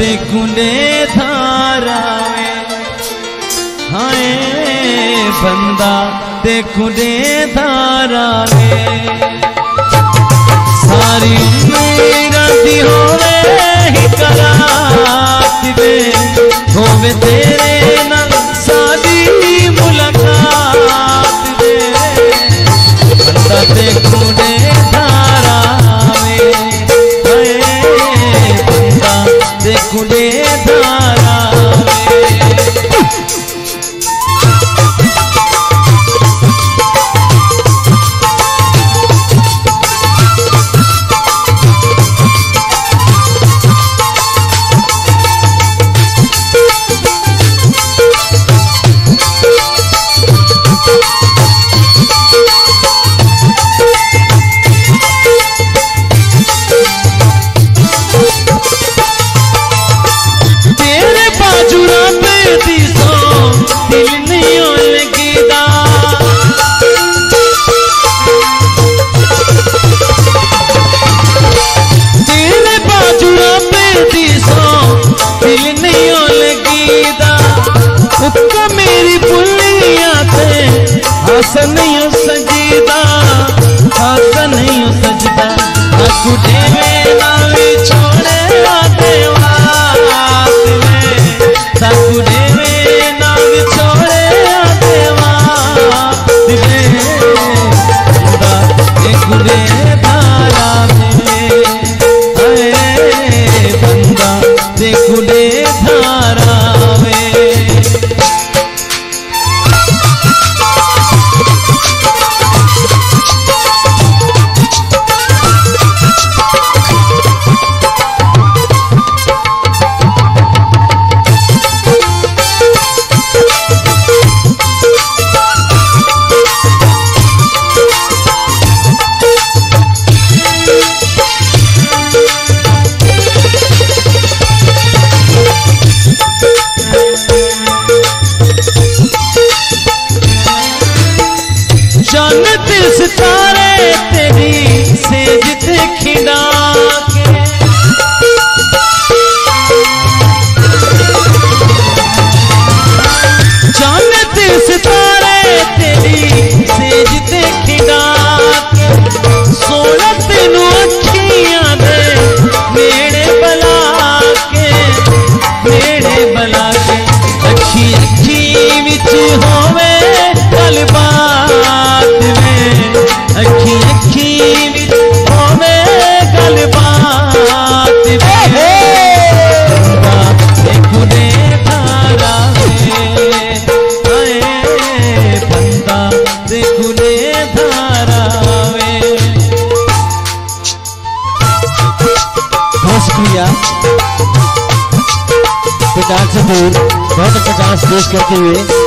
ਤੇ ਗੁਨੇਹਾਰ ਆਵੇ ਹਾਏ ਬੰਦਾ ਤੇ ਗੁਨੇਹਾਰ ਆਵੇ ਸਾਰੀ ਉਮਰ ਦੀ पेश करते हुए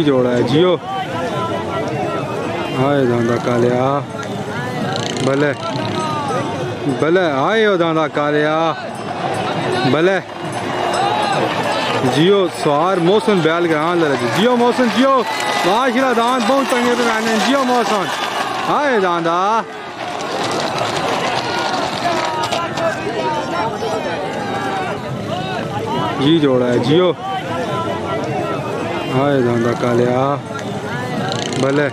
जी जोड़ा है, जियो। आए दांदा कालिया। भले भले आए हो दांदा कालिया। भले। जियो सवार मौसम बैल लड़े जियो मौसम, जियो, माशरा दांत बहुत तंगे पे रहने जियो मौसम। आए दांदा। जी जोड़ा है, जियो। ਹਾਏ ਦਾਂਦਾ ਕਾਲਿਆ ਭਲੇ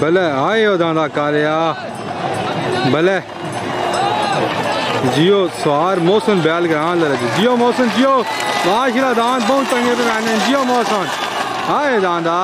ਭਲੇ ਆਇਓ ਦਾਂਦਾ ਕਾਲਿਆ ਭਲੇ जियो सवार मौसम बैल ग्रां लड़ जियो मौसम जियो माशरा दान बहुत तंगे पे आने जियो मौसम हाय दांदा